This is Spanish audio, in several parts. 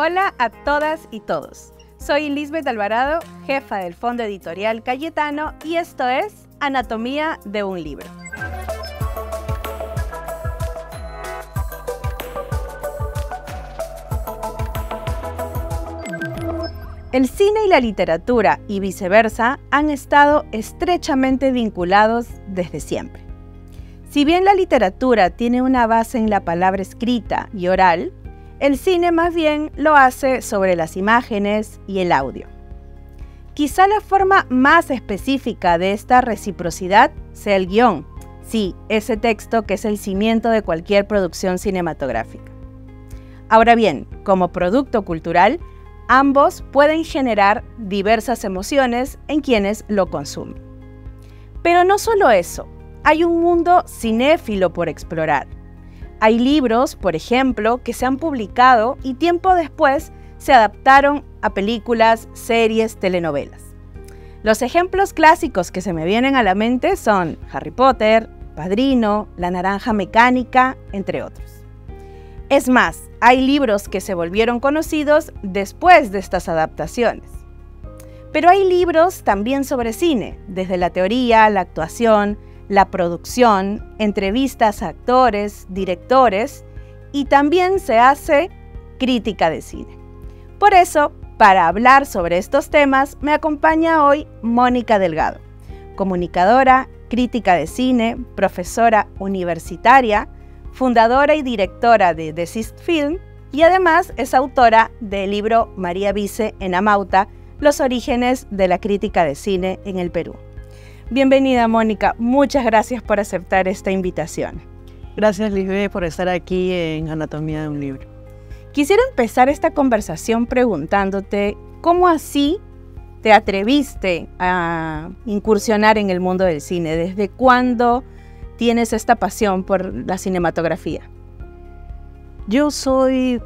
Hola a todas y todos. Soy Lisbeth Alvarado, jefa del Fondo Editorial Cayetano y esto es Anatomía de un libro. El cine y la literatura y viceversa han estado estrechamente vinculados desde siempre. Si bien la literatura tiene una base en la palabra escrita y oral, el cine más bien lo hace sobre las imágenes y el audio. Quizá la forma más específica de esta reciprocidad sea el guion, sí, ese texto que es el cimiento de cualquier producción cinematográfica. Ahora bien, como producto cultural, ambos pueden generar diversas emociones en quienes lo consumen. Pero no solo eso, hay un mundo cinéfilo por explorar hay libros, por ejemplo, que se han publicado y tiempo después se adaptaron a películas, series, telenovelas. Los ejemplos clásicos que se me vienen a la mente son Harry Potter, Padrino, La Naranja Mecánica, entre otros. Es más, hay libros que se volvieron conocidos después de estas adaptaciones. Pero hay libros también sobre cine, desde la teoría, la actuación, la producción, entrevistas a actores, directores y también se hace crítica de cine. Por eso, para hablar sobre estos temas, me acompaña hoy Mónica Delgado, comunicadora, crítica de cine, profesora universitaria, fundadora y directora de Desist Film y además es autora del libro María Vice en Amauta, Los orígenes de la crítica de cine en el Perú. Bienvenida, Mónica. Muchas gracias por aceptar esta invitación. Gracias, Lisbeth, por estar aquí en Anatomía de un Libro. Quisiera empezar esta conversación preguntándote cómo así te atreviste a incursionar en el mundo del cine. ¿Desde cuándo tienes esta pasión por la cinematografía? Yo soy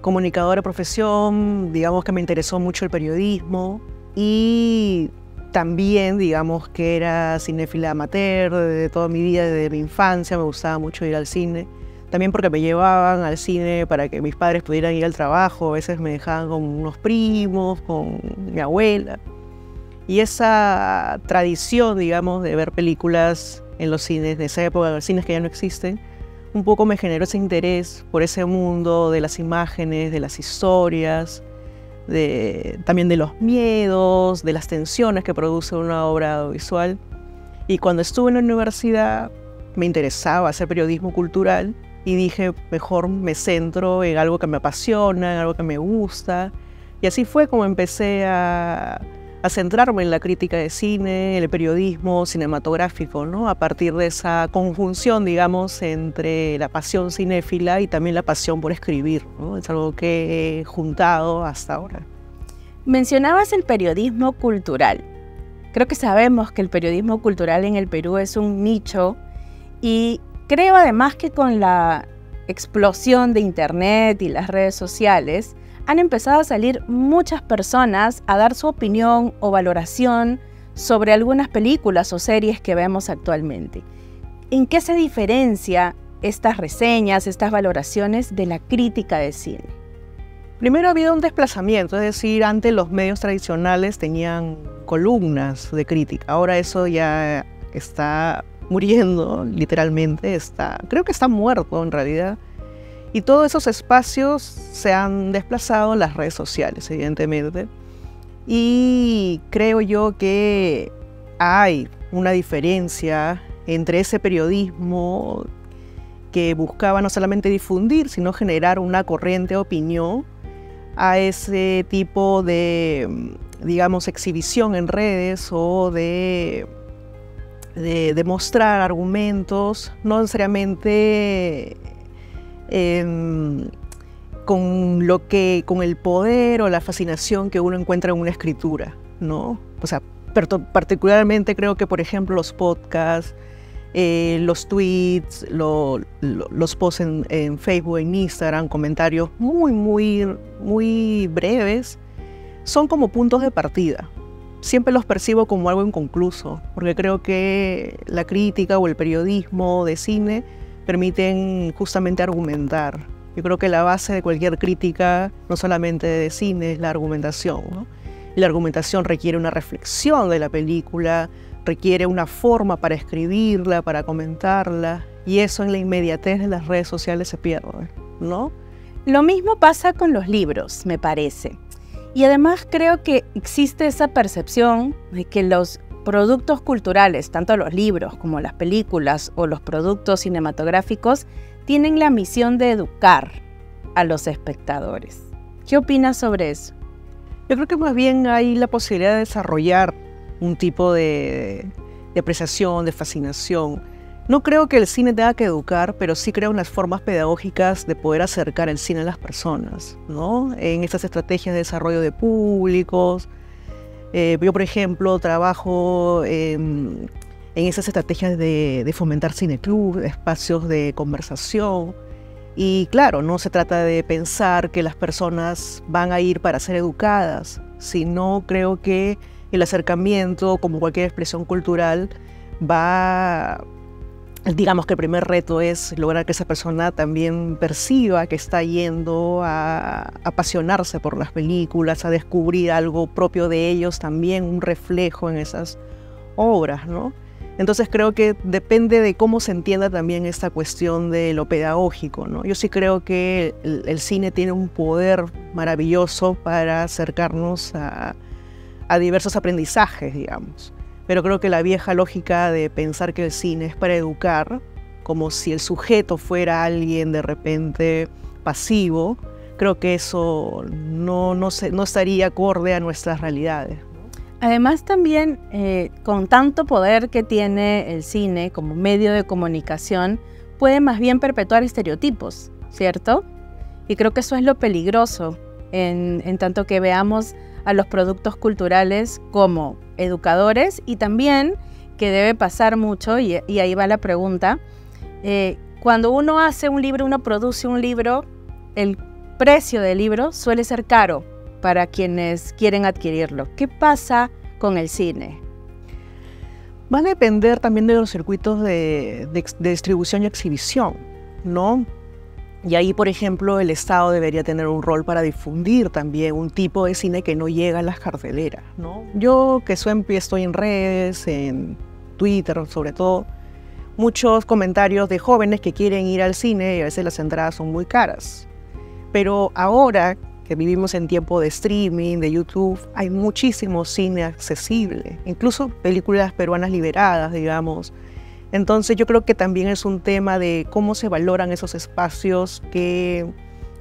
comunicadora de profesión, digamos que me interesó mucho el periodismo y también, digamos que era cinéfila amateur de toda mi vida, desde mi infancia, me gustaba mucho ir al cine. También porque me llevaban al cine para que mis padres pudieran ir al trabajo, a veces me dejaban con unos primos, con mi abuela. Y esa tradición, digamos, de ver películas en los cines de esa época, los cines que ya no existen, un poco me generó ese interés por ese mundo de las imágenes, de las historias, también de los miedos, de las tensiones que produce una obra audiovisual. Y cuando estuve en la universidad me interesaba hacer periodismo cultural y dije, mejor me centro en algo que me apasiona, en algo que me gusta. Y así fue como empecé a, a centrarme en la crítica de cine, el periodismo cinematográfico, ¿no? A partir de esa conjunción, digamos, entre la pasión cinéfila y también la pasión por escribir, ¿no? Es algo que he juntado hasta ahora. Mencionabas el periodismo cultural. Creo que sabemos que el periodismo cultural en el Perú es un nicho y creo además que con la explosión de Internet y las redes sociales, han empezado a salir muchas personas a dar su opinión o valoración sobre algunas películas o series que vemos actualmente. ¿En qué se diferencia estas reseñas, estas valoraciones de la crítica de cine? Primero ha habido un desplazamiento, es decir, antes los medios tradicionales tenían columnas de crítica, ahora eso ya está muriendo, literalmente, está, creo que está muerto en realidad. Y todos esos espacios se han desplazado en las redes sociales, evidentemente. Y creo yo que hay una diferencia entre ese periodismo que buscaba no solamente difundir, sino generar una corriente de opinión a ese tipo de, digamos, exhibición en redes o de, de demostrar argumentos, no necesariamente con lo que, con el poder o la fascinación que uno encuentra en una escritura, ¿no? O sea, particularmente creo que, por ejemplo, los podcasts, eh, los tweets, los posts en, en, Facebook, en Instagram, comentarios muy, muy, muy breves, son como puntos de partida. Siempre los percibo como algo inconcluso, porque creo que la crítica o el periodismo de cine permiten justamente argumentar Yo creo que la base de cualquier crítica, no solamente de cine, es la argumentación. Y la argumentación requiere una reflexión de la película, requiere una forma para escribirla, para comentarla, y eso en la inmediatez de las redes sociales se pierde, ¿no? Lo mismo pasa con los libros, me parece. Y además creo que existe esa percepción de que los productos culturales, tanto los libros como las películas o los productos cinematográficos, tienen la misión de educar a los espectadores. ¿Qué opinas sobre eso? Yo creo que más bien hay la posibilidad de desarrollar un tipo de, apreciación, de fascinación. No creo que el cine tenga que educar, pero sí creo unas formas pedagógicas de poder acercar el cine a las personas, ¿no? En estas estrategias de desarrollo de públicos. Eh, yo, por ejemplo, trabajo en esas estrategias de, de fomentar cineclub, espacios de conversación. Y claro, no se trata de pensar que las personas van a ir para ser educadas, sino creo que el acercamiento, como cualquier expresión cultural, va, digamos que el primer reto es lograr que esa persona también perciba que está yendo a apasionarse por las películas, a descubrir algo propio de ellos también, un reflejo en esas obras, ¿no? Entonces creo que depende de cómo se entienda también esta cuestión de lo pedagógico. ¿no? Yo sí creo que el cine tiene un poder maravilloso para acercarnos a, a diversos aprendizajes, digamos. Pero creo que la vieja lógica de pensar que el cine es para educar, como si el sujeto fuera alguien de repente pasivo, creo que eso no, no, no estaría acorde a nuestras realidades. Además también, eh, con tanto poder que tiene el cine como medio de comunicación, puede más bien perpetuar estereotipos, ¿cierto? Y creo que eso es lo peligroso, en, en tanto que veamos a los productos culturales como educadores y también que debe pasar mucho, y, ahí va la pregunta, eh, cuando uno hace un libro, uno produce un libro, el precio del libro suele ser caro para quienes quieren adquirirlo. ¿Qué pasa con el cine? Va a depender también de los circuitos de, de distribución y exhibición, ¿no? Y ahí, por ejemplo, el Estado debería tener un rol para difundir también un tipo de cine que no llega a las carteleras. ¿no? Yo que siempre estoy en redes, en Twitter sobre todo, muchos comentarios de jóvenes que quieren ir al cine y a veces las entradas son muy caras. Pero ahora que vivimos en tiempo de streaming, de YouTube, hay muchísimo cine accesible, incluso películas peruanas liberadas, digamos, entonces yo creo que también es un tema de cómo se valoran esos espacios que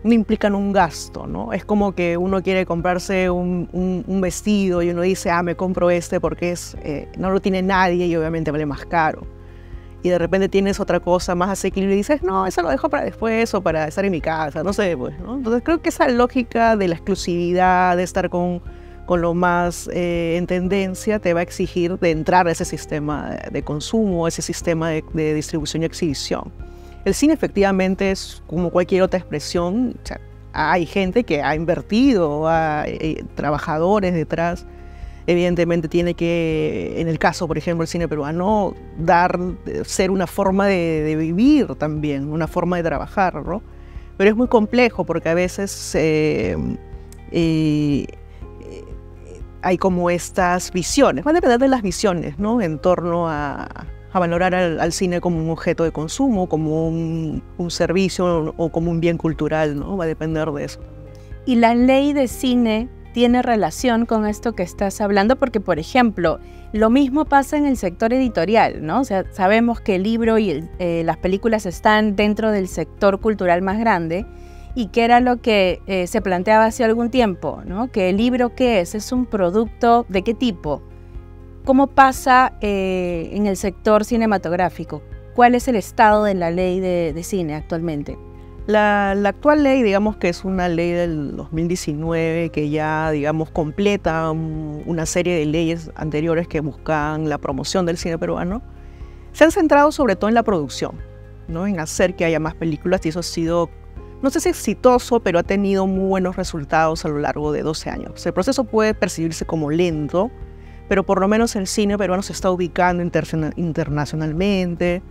no implican un gasto, ¿no? Es como que uno quiere comprarse un, vestido y uno dice, ah, me compro este porque es, eh, no lo tiene nadie y obviamente vale más caro. Y de repente tienes otra cosa más asequible y dices, no, eso lo dejo para después o para estar en mi casa, no sé, pues, ¿no? Entonces creo que esa lógica de la exclusividad, de estar con con lo más eh, en tendencia, te va a exigir de entrar a ese sistema de consumo, ese sistema de, distribución y exhibición. El cine efectivamente es como cualquier otra expresión, hay gente que ha invertido, hay eh, trabajadores detrás. Evidentemente tiene que, en el caso, por ejemplo, el cine peruano, dar, ser una forma de, vivir también, una forma de trabajar, ¿no? Pero es muy complejo porque a veces eh, hay como estas visiones, va a depender de las visiones, ¿no? En torno a, valorar al, cine como un objeto de consumo, como un, servicio o como un bien cultural, ¿no? Va a depender de eso. Y la ley de cine tiene relación con esto que estás hablando, porque, por ejemplo, lo mismo pasa en el sector editorial, ¿no? O sea, sabemos que el libro y eh, las películas están dentro del sector cultural más grande, y que era lo que eh, se planteaba hace algún tiempo, ¿no? Que el libro qué es, es un producto de qué tipo, cómo pasa eh, en el sector cinematográfico, cuál es el estado de la ley de, cine actualmente. La, actual ley, digamos que es una ley del 2019 que ya, digamos, completa una serie de leyes anteriores que buscan la promoción del cine peruano, se han centrado sobre todo en la producción, ¿no? en hacer que haya más películas y eso ha sido no sé si exitoso, pero ha tenido muy buenos resultados a lo largo de 12 años. El proceso puede percibirse como lento, pero por lo menos el cine peruano se está ubicando internacionalmente.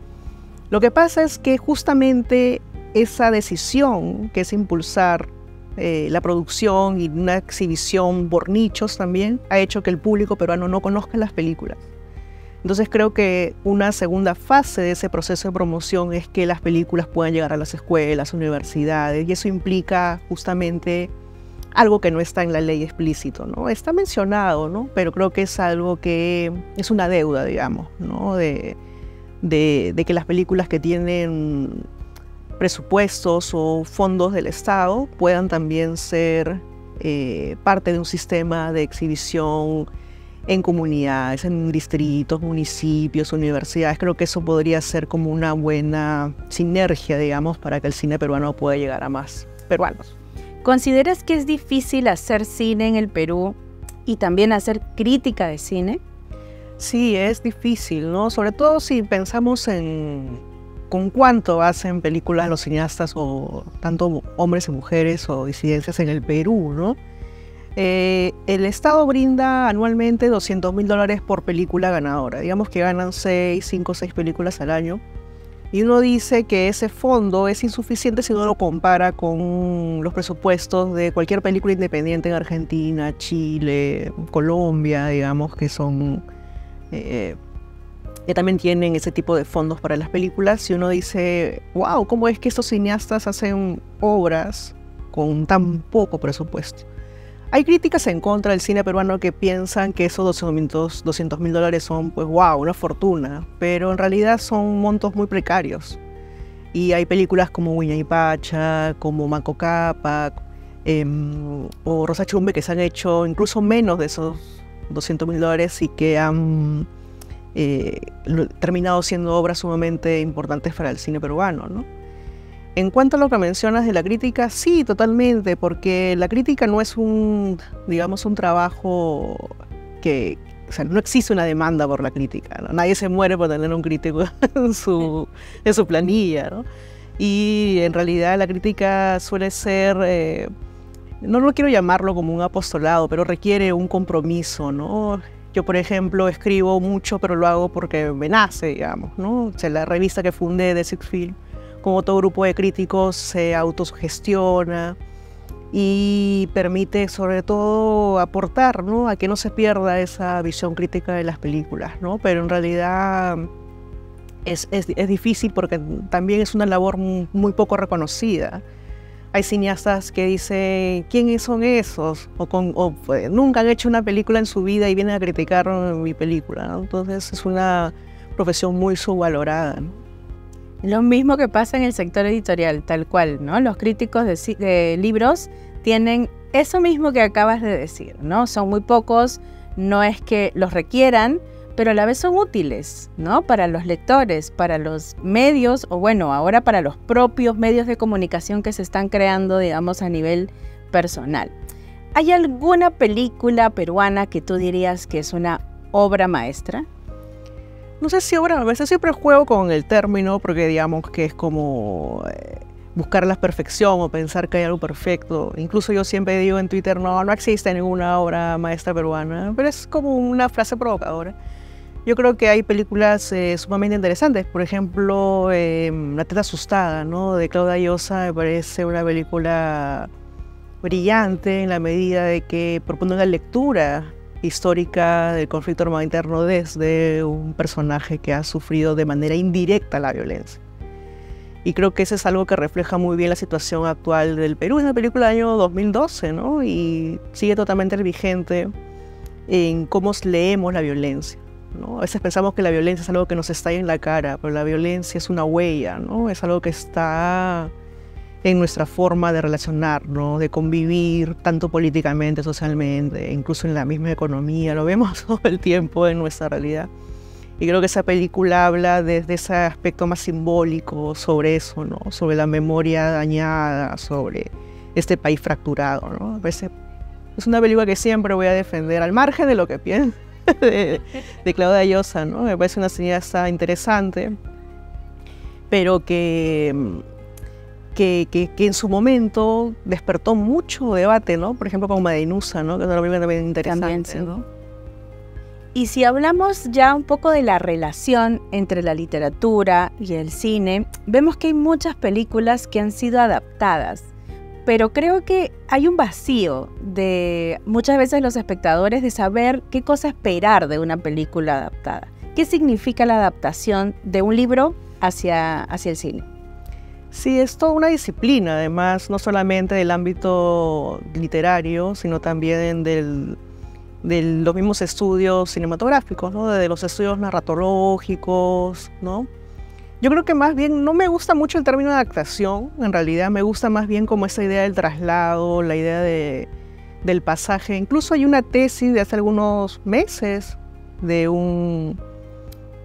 Lo que pasa es que justamente esa decisión que es impulsar eh, la producción y una exhibición por nichos también ha hecho que el público peruano no conozca las películas. Entonces creo que una segunda fase de ese proceso de promoción es que las películas puedan llegar a las escuelas, universidades, y eso implica justamente algo que no está en la ley explícito, ¿no? Está mencionado, ¿no? Pero creo que es algo que es una deuda, digamos, ¿no? De, de que las películas que tienen presupuestos o fondos del Estado puedan también ser eh, parte de un sistema de exhibición en comunidades, en distritos, municipios, universidades. Creo que eso podría ser como una buena sinergia, digamos, para que el cine peruano pueda llegar a más peruanos. ¿Consideras que es difícil hacer cine en el Perú y también hacer crítica de cine? Sí, es difícil, ¿no? Sobre todo si pensamos en con cuánto hacen películas los cineastas o tanto hombres y mujeres o disidencias en el Perú, ¿no? Eh, el Estado brinda anualmente 200 mil dólares por película ganadora. Digamos que ganan 6, 5, 6 películas al año. Y uno dice que ese fondo es insuficiente si uno lo compara con los presupuestos de cualquier película independiente en Argentina, Chile, Colombia, digamos, que son eh, que también tienen ese tipo de fondos para las películas, y uno dice, wow, ¿cómo es que estos cineastas hacen obras con tan poco presupuesto? Hay críticas en contra del cine peruano que piensan que esos 200 mil dólares son, pues, wow, una fortuna, pero en realidad son montos muy precarios. Y hay películas como Wiña y Pacha, como Manco Capa, em, o Rosa Chumbe que se han hecho incluso menos de esos 200 mil dólares y que han eh, terminado siendo obras sumamente importantes para el cine peruano. ¿no? En cuanto a lo que mencionas de la crítica, sí, totalmente, porque la crítica no es un, digamos, un trabajo que, o sea, no existe una demanda por la crítica, nadie se muere por tener un crítico en su, en su planilla, ¿no? Y en realidad la crítica suele ser, eh, no lo quiero llamarlo como un apostolado, pero requiere un compromiso, ¿no? Yo, por ejemplo, escribo mucho, pero lo hago porque me nace, digamos, ¿no? O sea, la revista que fundé de Six Film, como todo grupo de críticos, se autosugestiona y permite sobre todo aportar, ¿no? A que no se pierda esa visión crítica de las películas, ¿no? Pero en realidad es, es, es difícil porque también es una labor muy poco reconocida hay cineastas que dicen, ¿quiénes son esos? O, con, pues, nunca han hecho una película en su vida y vienen a criticar mi película. Entonces es una profesión muy subvalorada. Lo mismo que pasa en el sector editorial, tal cual, ¿no? Los críticos de, libros tienen eso mismo que acabas de decir, ¿no? Son muy pocos, no es que los requieran, pero a la vez son útiles, ¿no? Para los lectores, para los medios, o bueno, ahora para los propios medios de comunicación que se están creando, digamos, a nivel personal. ¿Hay alguna película peruana que tú dirías que es una obra maestra? No sé si obra, a veces siempre juego con el término porque digamos que es como eh, buscar la perfección o pensar que hay algo perfecto. Incluso yo siempre digo en Twitter, no, no existe ninguna obra maestra peruana, pero es como una frase provocadora. Yo creo que hay películas eh, sumamente interesantes. Por ejemplo, em, La teta asustada, ¿no? De Claudia Llosa me parece una película brillante en la medida de que propone una lectura histórica del conflicto armado interno desde un personaje que ha sufrido de manera indirecta la violencia. Y creo que eso es algo que refleja muy bien la situación actual del Perú. Es una película del año 2012, ¿no? Y sigue totalmente vigente en cómo leemos la violencia. A veces pensamos que la violencia es algo que nos está en la cara, pero la violencia es una huella, ¿no? Es algo que está en nuestra forma de relacionarnos, de convivir, tanto políticamente, socialmente, incluso en la misma economía. Lo vemos todo el tiempo en nuestra realidad. Y creo que esa película habla desde ese aspecto más simbólico sobre eso, ¿no? Sobre la memoria dañada, sobre este país fracturado, ¿no? es una película que siempre voy a defender al margen de lo que piense de, Claudia Llosa, ¿no? Me parece una cineasta interesante, pero que, que, que, en su momento despertó mucho debate, ¿no? Por ejemplo, con Madinusa, ¿no? Que es una película también interesante, ¿no? Y si hablamos ya un poco de la relación entre la literatura y el cine, vemos que hay muchas películas que han sido adaptadas, pero creo que hay un vacío de muchas veces los espectadores de saber qué cosa esperar de una película adaptada. ¿Qué significa la adaptación de un libro hacia, hacia el cine? Sí, es toda una disciplina, además, no solamente del ámbito literario, sino también del de los mismos estudios cinematográficos, ¿no? de los estudios narratológicos, ¿no? Yo creo que más bien no me gusta mucho el término de adaptación, en realidad me gusta más bien como esa idea del traslado, la idea de, del pasaje. Incluso hay una tesis de hace algunos meses de un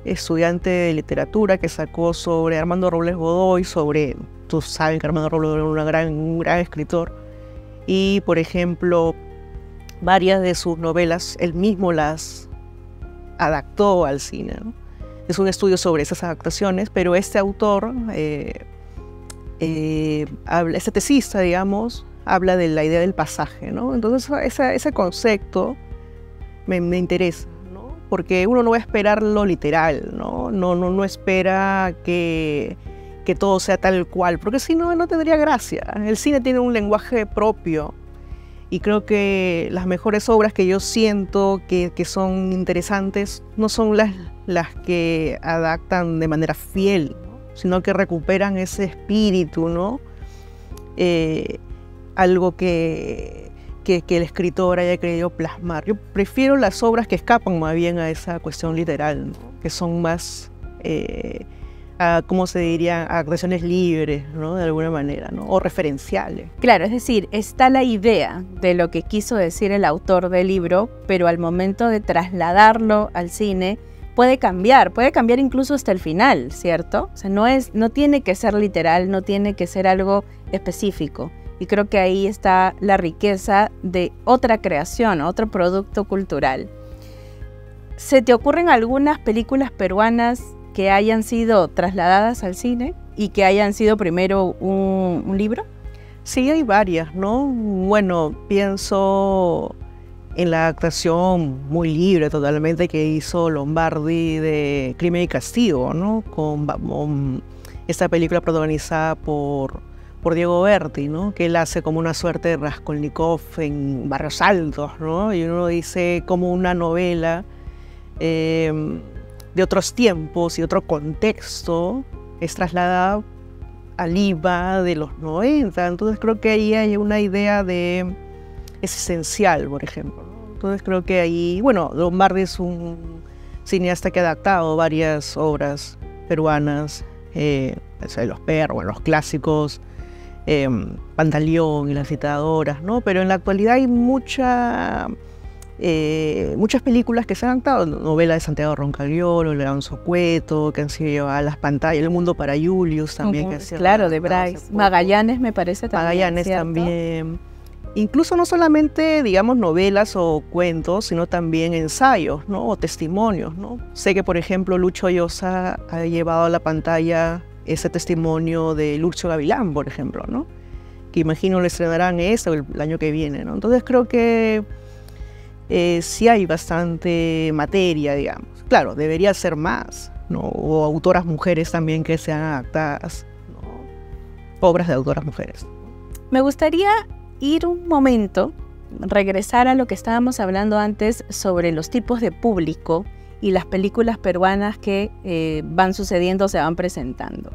estudiante de literatura que sacó sobre Armando Robles Godoy, sobre, tú sabes que Armando Robles Godoy era gran, un gran escritor, y por ejemplo varias de sus novelas, él mismo las adaptó al cine. Es un estudio sobre esas adaptaciones, pero este autor, eh, eh, habla, este tesista, digamos, habla de la idea del pasaje. ¿no? Entonces ese concepto me, interesa, ¿no? Porque uno no va a esperar lo literal, no, no, no, no espera que, que todo sea tal cual, porque si no, no tendría gracia. El cine tiene un lenguaje propio y creo que las mejores obras que yo siento que, son interesantes no son las, las que adaptan de manera fiel, sino que recuperan ese espíritu, ¿no? Eh, algo que, que, el escritor haya querido plasmar. Yo prefiero las obras que escapan más bien a esa cuestión literal, que son más... Eh, a, ¿cómo se diría?, a actuaciones libres, ¿no? De alguna manera, ¿no? O referenciales. Claro, es decir, está la idea de lo que quiso decir el autor del libro, pero al momento de trasladarlo al cine, puede cambiar, puede cambiar incluso hasta el final, ¿cierto? O sea, no, es, no tiene que ser literal, no tiene que ser algo específico. Y creo que ahí está la riqueza de otra creación, otro producto cultural. ¿Se te ocurren algunas películas peruanas que hayan sido trasladadas al cine y que hayan sido primero un, libro? Sí, hay varias, ¿no? Bueno, pienso en la actuación muy libre totalmente que hizo Lombardi de Crimen y Castigo, ¿no? Con, esta película protagonizada por, por Diego Berti, ¿no? Que él hace como una suerte de Raskolnikov en Barrios Altos, ¿no? Y uno dice como una novela eh, de otros tiempos y otro contexto es trasladada al IVA de los 90. Entonces creo que ahí hay una idea de es esencial, por ejemplo. Entonces creo que ahí, bueno, Lombardi es un cineasta que ha adaptado varias obras peruanas, eh, los perros, los clásicos, eh, Pantaleón y las citadoras, ¿no? Pero en la actualidad hay mucha eh, muchas películas que se han adaptado, novela de Santiago Roncagliolo, Leonzo Cueto, que han sido llevadas a las pantallas, El Mundo para Julius también. que claro, de Bryce. Magallanes me parece también. Magallanes también. Incluso no solamente, digamos, novelas o cuentos, sino también ensayos, ¿no? O testimonios, ¿no? Sé que, por ejemplo, Lucho Llosa ha llevado a la pantalla ese testimonio de Lucho Gavilán, por ejemplo, ¿no? Que imagino le estrenarán eso el, año que viene, ¿no? Entonces creo que eh, sí hay bastante materia, digamos. Claro, debería ser más, ¿no? O autoras mujeres también que sean adaptadas. Obras de autoras mujeres. Me gustaría ir un momento, regresar a lo que estábamos hablando antes sobre los tipos de público y las películas peruanas que eh, van sucediendo, se van presentando.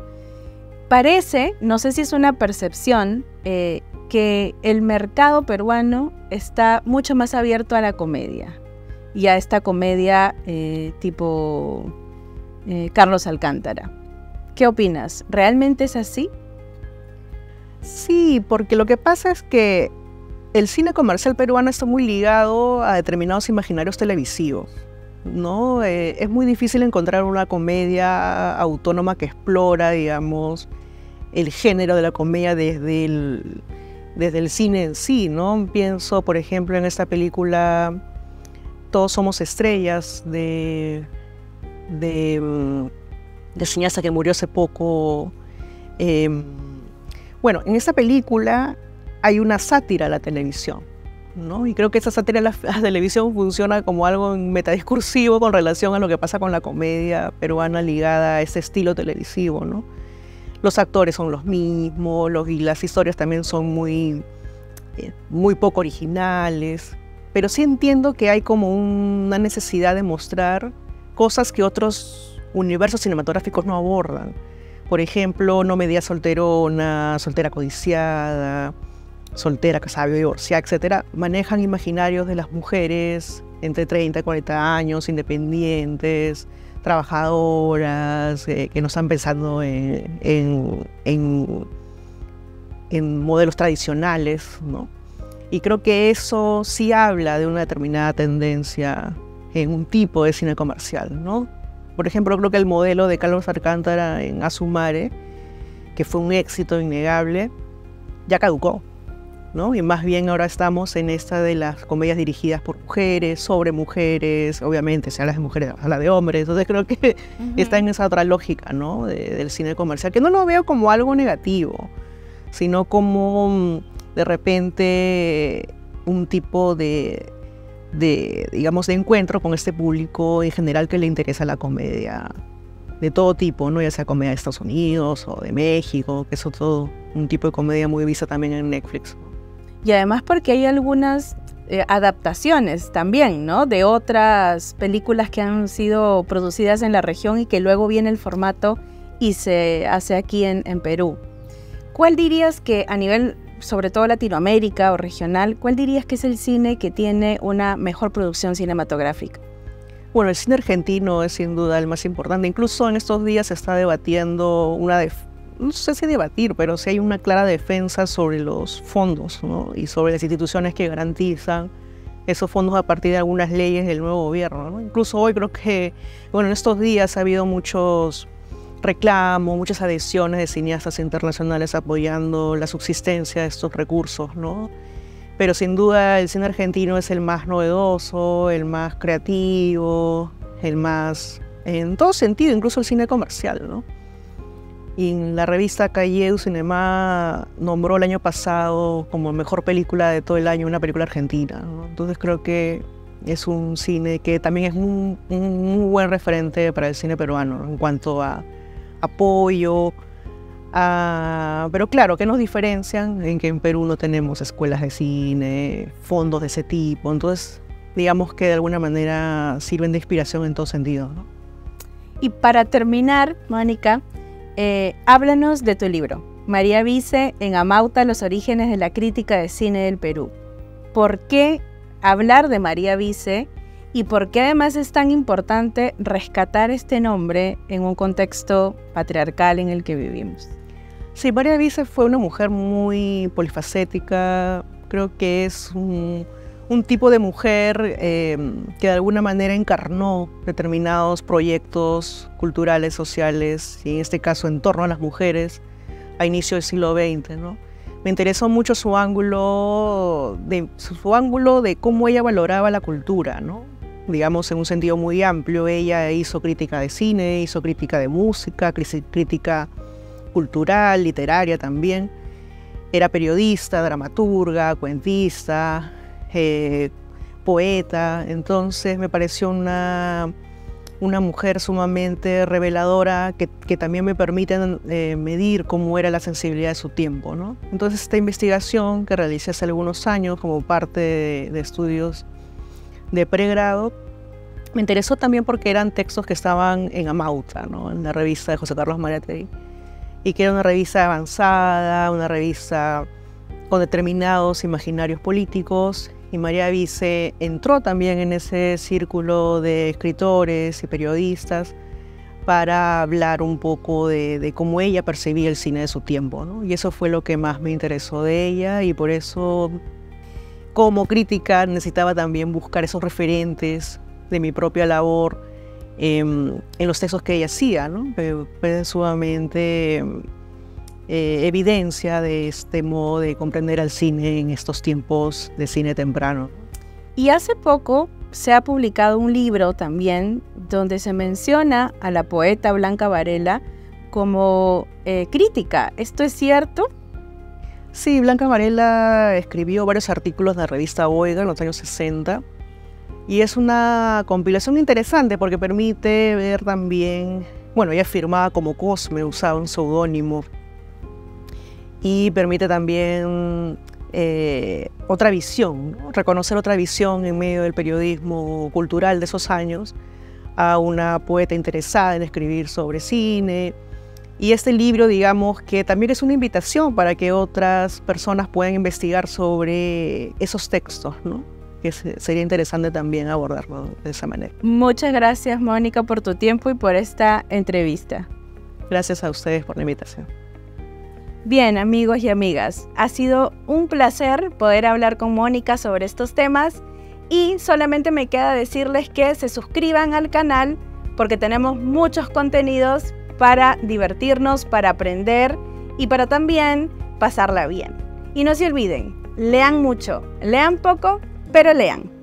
Parece, no sé si es una percepción, eh, que el mercado peruano está mucho más abierto a la comedia y a esta comedia eh, tipo Carlos Alcántara. ¿Qué opinas? ¿Realmente es así? Sí, porque lo que pasa es que el cine comercial peruano está muy ligado a determinados imaginarios televisivos. Eh, es muy difícil encontrar una comedia autónoma que explora, digamos, el género de la comedia desde el, desde el cine en sí, ¿no? Pienso, por ejemplo, en esta película Todos somos estrellas de, de, mm, de cineasta que murió hace poco. Em, bueno, en esta película hay una sátira a la televisión, ¿no? Y creo que esa sátira la, televisión funciona como algo metadiscursivo con relación a lo que pasa con la comedia peruana ligada a ese estilo televisivo. Los actores son los mismos los, y las historias también son muy, eh, muy poco originales, pero sí entiendo que hay como una necesidad de mostrar cosas que otros universos cinematográficos no abordan. Por ejemplo, No Media Solterona, Soltera Codiciada, soltera, casada, divorciada, etcétera, manejan imaginarios de las mujeres entre 30 y 40 años, independientes, trabajadoras, eh, que no están pensando en, modelos tradicionales, ¿no? Y creo que eso sí habla de una determinada tendencia en un tipo de cine comercial, ¿no? Por ejemplo, creo que el modelo de Carlos Alcántara en Asumare, que fue un éxito innegable, ya caducó. Y más bien ahora estamos en esta de las comedias dirigidas por mujeres, sobre mujeres, obviamente, se habla de mujeres, habla de hombres, entonces creo que está en esa otra lógica, ¿no? del cine comercial, que no lo veo como algo negativo, sino como mm, de repente un tipo de, de, digamos, de encuentro con este público en general que le interesa la comedia de todo tipo, ¿no? ya sea comedia de Estados Unidos o de México, que es todo un tipo de comedia muy vista también en Netflix y además porque hay algunas eh, adaptaciones también, ¿no? De otras películas que han sido producidas en la región y que luego viene el formato y se hace aquí en, Perú. ¿Cuál dirías que a nivel, sobre todo Latinoamérica o regional, cuál dirías que es el cine que tiene una mejor producción cinematográfica? Bueno, el cine argentino es sin duda el más importante. Incluso en estos días se está debatiendo una no sé si debatir, pero sí hay una clara defensa sobre los fondos y sobre las instituciones que garantizan esos fondos a partir de algunas leyes del nuevo gobierno. Incluso hoy creo que, bueno, en estos días ha habido muchos reclamos, muchas adhesiones de cineastas internacionales apoyando la subsistencia de estos recursos, ¿no? Pero sin duda el cine argentino es el más novedoso, el más creativo, el más, en todo sentido, incluso el cine comercial, ¿no? Y la revista Calle Cinema nombró el año pasado como mejor película de todo el año una película argentina. Entonces creo que es un cine que también es un, un, buen referente para el cine peruano en cuanto a apoyo. pero claro, ¿qué nos diferencian? En que en Perú no tenemos escuelas de cine, fondos de ese tipo. Entonces, digamos que de alguna manera sirven de inspiración en todo sentido. Y para terminar, Mónica, eh, háblanos de tu libro, María Vice en Amauta, los orígenes de la crítica de cine del Perú. ¿Por qué hablar de María Vice y por qué además es tan importante rescatar este nombre en un contexto patriarcal en el que vivimos? Sí, María Vice fue una mujer muy polifacética, creo que es un un tipo de mujer em, que de alguna manera encarnó determinados proyectos culturales, sociales, y en este caso en torno a las mujeres, a inicio del siglo XX. ¿no? Me interesó mucho su ángulo, de, su ángulo de cómo ella valoraba la cultura, ¿no? digamos en un sentido muy amplio. Ella hizo crítica de cine, hizo crítica de música, crítica cultural, literaria también. Era periodista, dramaturga, cuentista, eh, poeta, entonces me pareció una, una mujer sumamente reveladora que, también me permite eh, medir cómo era la sensibilidad de su tiempo. ¿no? Entonces esta investigación que realicé hace algunos años como parte de, estudios de pregrado, me interesó también porque eran textos que estaban en Amauta, ¿no? en la revista de José Carlos Mariátegui, y que era una revista avanzada, una revista con determinados imaginarios políticos y María Vice entró también en ese círculo de escritores y periodistas para hablar un poco de, cómo ella percibía el cine de su tiempo. Y eso fue lo que más me interesó de ella y por eso como crítica necesitaba también buscar esos referentes de mi propia labor em, en los textos que ella hacía, ¿no? fue sumamente eh, evidencia de este modo de comprender al cine en estos tiempos de cine temprano. Y hace poco se ha publicado un libro también donde se menciona a la poeta Blanca Varela como eh, crítica. ¿Esto es cierto? Sí, Blanca Varela escribió varios artículos de la revista Oiga en los años 60 y es una compilación interesante porque permite ver también, bueno, ella firmaba como Cosme, usaba un seudónimo y permite también eh, otra visión, reconocer otra visión en medio del periodismo cultural de esos años a una poeta interesada en escribir sobre cine, y este libro, digamos, que también es una invitación para que otras personas puedan investigar sobre esos textos, ¿no? que sería interesante también abordarlo de esa manera. Muchas gracias, Mónica, por tu tiempo y por esta entrevista. Gracias a ustedes por la invitación. Bien, amigos y amigas, ha sido un placer poder hablar con Mónica sobre estos temas y solamente me queda decirles que se suscriban al canal porque tenemos muchos contenidos para divertirnos, para aprender y para también pasarla bien. Y no se olviden, lean mucho, lean poco, pero lean.